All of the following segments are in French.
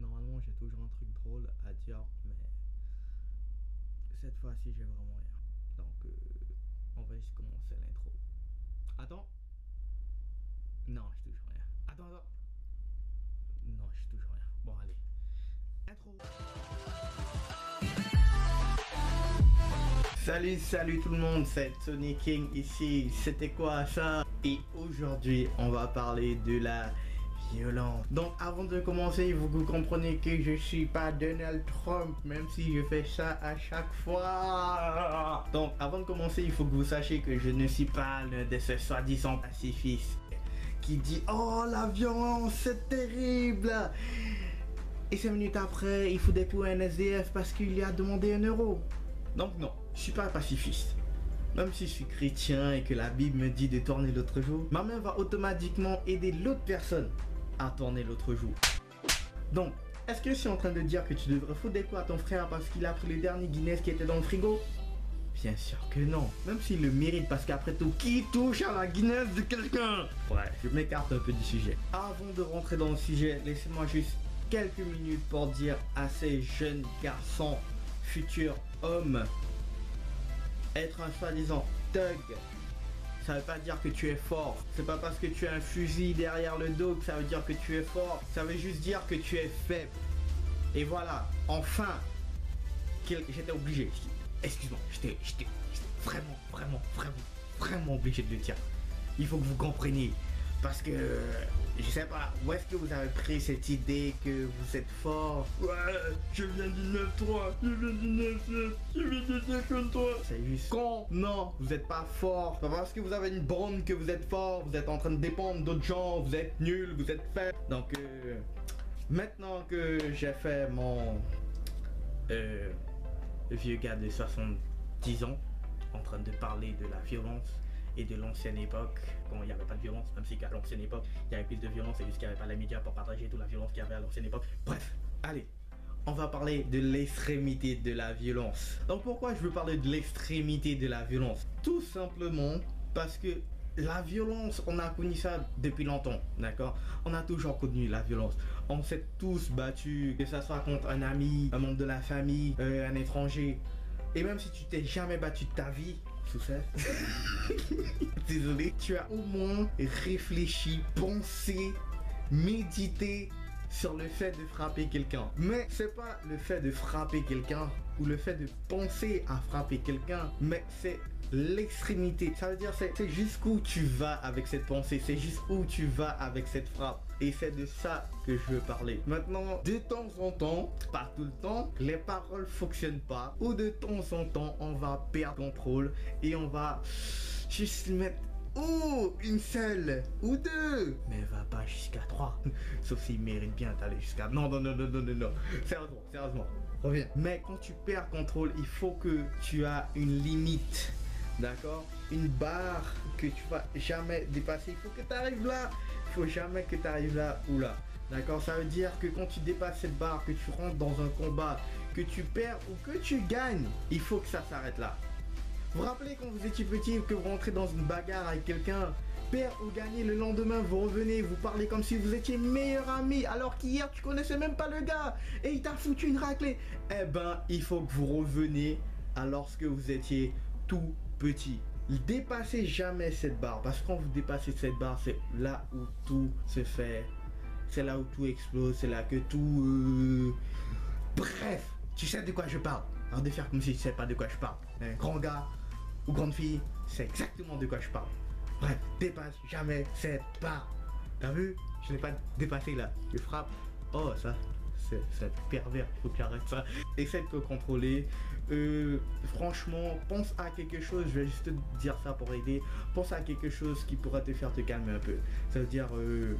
normalement j'ai toujours un truc drôle à dire, mais cette fois-ci j'ai vraiment rien. Donc euh, on va juste commencer l'intro. Attends. Non, j'ai toujours rien. Attends, attends. Non, j'ai toujours rien. Bon, allez. Intro. Salut, salut tout le monde, c'est Tony King ici. C'était quoi ça? Et aujourd'hui, on va parler de la Donc, avant de commencer, il faut que vous compreniez que je suis pas Donald Trump, même si je fais ça à chaque fois. Donc, avant de commencer, il faut que vous sachiez que je ne suis pas l'un de ces soi-disant pacifistes qui dit Oh, la violence, c'est terrible. Et 5 minutes après, il faut déployer un SDF parce qu'il lui a demandé un euro. Donc non, je suis pas pacifiste. Même si je suis chrétien et que la Bible me dit de tourner l'autre jour, ma main va automatiquement aider l'autre personne à tourner l'autre jour. Donc, est-ce que je suis en train de dire que tu devrais foutre des coups à ton frère parce qu'il a pris le dernier Guinness qui était dans le frigo? Bien sûr que non. Même s'il le mérite parce qu'après tout, qui touche à la Guinness de quelqu'un? Ouais, je m'écarte un peu du sujet. Avant de rentrer dans le sujet, laissez-moi juste quelques minutes pour dire à ces jeunes garçons, futurs hommes, être un soi-disant thug, ça veut pas dire que tu es fort. C'est pas parce que tu as un fusil derrière le dos que ça veut dire que tu es fort. Ça veut juste dire que tu es faible. Et voilà, enfin, j'étais obligé. Excuse-moi, j'étais vraiment, vraiment, vraiment, vraiment obligé de le dire. Il faut que vous compreniez. Parce que je sais pas, où est-ce que vous avez pris cette idée que vous êtes fort? Ouais, je viens du 9-3, je viens du 9 je viens comme toi. C'est juste con. Non, vous êtes pas fort. Pas parce que vous avez une bronze que vous êtes fort, vous êtes en train de dépendre d'autres gens, vous êtes nul, vous êtes faible. Donc, euh, maintenant que j'ai fait mon euh, vieux gars de 70 ans en train de parler de la violence et de l'ancienne époque, quand il n'y avait pas de violence, même si qu'à l'ancienne époque, il y avait plus de violence, et juste qu'il n'y avait pas les médias pour partager toute la violence qu'il y avait à l'ancienne époque. Bref, allez, on va parler de l'extrémité de la violence. Donc pourquoi je veux parler de l'extrémité de la violence? Tout simplement parce que la violence, on a connu ça depuis longtemps, d'accord? On a toujours connu la violence. On s'est tous battus, que ce soit contre un ami, un membre de la famille, euh, un étranger. Et même si tu t'es jamais battu de ta vie, sous ça, désolé, tu as au moins réfléchi, pensé, médité sur le fait de frapper quelqu'un. Mais c'est pas le fait de frapper quelqu'un ou le fait de penser à frapper quelqu'un, mais c'est l'extrémité. Ça veut dire c'est jusqu'où tu vas avec cette pensée, c'est jusqu'où tu vas avec cette frappe. Et c'est de ça que je veux parler. Maintenant, de temps en temps, pas tout le temps, les paroles fonctionnent pas. Ou de temps en temps, on va perdre contrôle et on va juste mettre Oh, une seule ou deux Mais va pas jusqu'à trois. Sauf s'il mérite bien d'aller jusqu'à... Non, non, non, non, non, non, non. Sérieusement, sérieusement. Reviens. Mais quand tu perds contrôle, il faut que tu as une limite. D'accord? Une barre que tu vas jamais dépasser. Il faut que tu arrives là. Il faut jamais que tu arrives là ou là. D'accord? Ça veut dire que quand tu dépasses cette barre, que tu rentres dans un combat, que tu perds ou que tu gagnes, il faut que ça s'arrête là. Vous vous rappelez quand vous étiez petit que vous rentrez dans une bagarre avec quelqu'un, perd ou gagnez, le lendemain vous revenez, vous parlez comme si vous étiez meilleur ami, alors qu'hier tu connaissais même pas le gars et il t'a foutu une raclée. Eh ben, il faut que vous reveniez à lorsque vous étiez tout petit. Dépassez jamais cette barre parce que quand vous dépassez cette barre, c'est là où tout se fait. C'est là où tout explose, c'est là que tout... Euh, bref, tu sais de quoi je parle. Alors de faire comme si tu sais pas de quoi je parle. Un grand gars ou grande fille, c'est exactement de quoi je parle. Bref, dépasse jamais cette barre. T'as vu? Je n'ai pas dépassé là. Je frappe. Oh ça, c'est pervers, il faut que j'arrête ça. Essaie de te contrôler. Euh, franchement, pense à quelque chose, je vais juste te dire ça pour aider. Pense à quelque chose qui pourra te faire te calmer un peu. Ça veut dire, euh,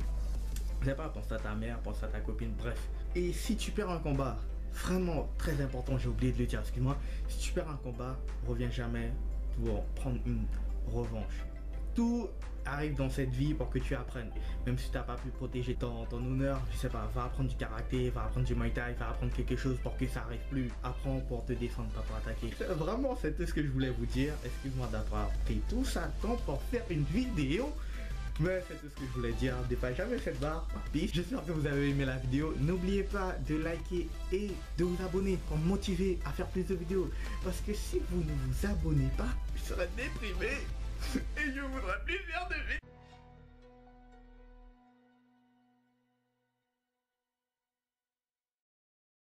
je sais pas, pense à ta mère, pense à ta copine, bref. Et si tu perds un combat, vraiment très important, j'ai oublié de le dire, excuse-moi. Si tu perds un combat, reviens jamais pour prendre une revanche. Tout arrive dans cette vie pour que tu apprennes. Même si tu n'as pas pu protéger ton, honneur, je sais pas, va apprendre du karaté, va apprendre du muay thai, va apprendre quelque chose pour que ça arrive plus. Apprends pour te défendre, pas pour attaquer. Vraiment, c'était ce que je voulais vous dire. Excuse-moi d'avoir pris tout ça temps pour faire une vidéo. Mais c'est tout ce que je voulais dire. Dépasse jamais cette barre. Peace. J'espère que vous avez aimé la vidéo. N'oubliez pas de liker et de vous abonner pour me motiver à faire plus de vidéos. Parce que si vous ne vous abonnez pas, je serai déprimé et je voudrais plus faire de vidéos.